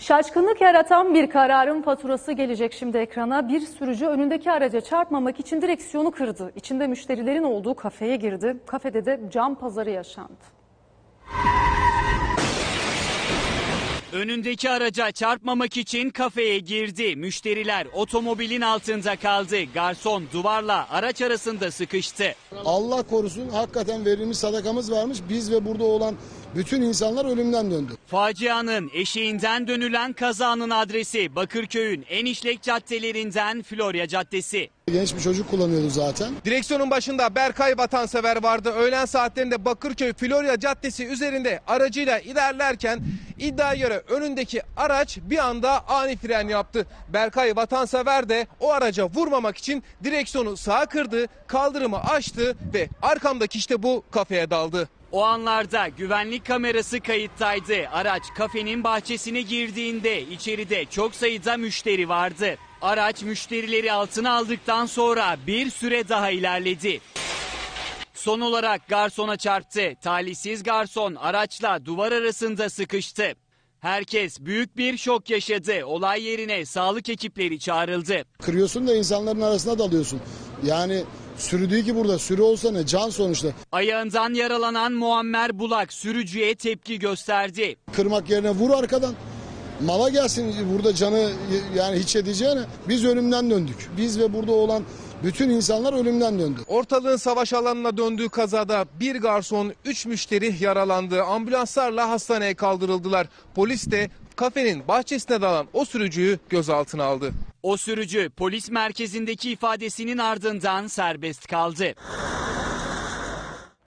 Şaşkınlık yaratan bir kararın faturası gelecek şimdi ekrana. Bir sürücü önündeki araca çarpmamak için direksiyonu kırdı. İçinde müşterilerin olduğu kafeye girdi. Kafede de cam pazarı yaşandı. Önündeki araca çarpmamak için kafeye girdi. Müşteriler otomobilin altında kaldı. Garson duvarla araç arasında sıkıştı. Allah korusun hakikaten verilmiş sadakamız varmış. Biz ve burada olan bütün insanlar ölümden döndü. Facianın eşiğinden dönülen kazanın adresi Bakırköy'ün en işlek caddelerinden Florya Caddesi. Genç bir çocuk kullanıyordu zaten. Direksiyonun başında Berkay Vatansever vardı. Öğlen saatlerinde Bakırköy Florya Caddesi üzerinde aracıyla ilerlerken iddiaya göre önündeki araç bir anda ani fren yaptı. Berkay Vatansever de o araca vurmamak için direksiyonu sağa kırdı, kaldırımı açtı ve arkamdaki işte bu kafeye daldı. O anlarda güvenlik kamerası kayıttaydı. Araç kafenin bahçesine girdiğinde içeride çok sayıda müşteri vardı. Araç müşterileri altına aldıktan sonra bir süre daha ilerledi. Son olarak garsona çarptı. Talihsiz garson araçla duvar arasında sıkıştı. Herkes büyük bir şok yaşadı. Olay yerine sağlık ekipleri çağrıldı. Kırıyorsun da insanların arasına dalıyorsun. Yani sürü değil ki burada. Sürü olsa ne? Can sonuçta. Ayağından yaralanan Muammer Bulak sürücüye tepki gösterdi. Kırmak yerine vur arkadan. Mala gelsin burada canı yani hiç edeceğine. Biz ölümden döndük. Biz ve burada olan bütün insanlar ölümden döndü. Ortalığın savaş alanına döndüğü kazada bir garson, üç müşteri yaralandı. Ambulanslarla hastaneye kaldırıldılar. Polis de kafenin bahçesine dalan o sürücüyü gözaltına aldı. O sürücü polis merkezindeki ifadesinin ardından serbest kaldı.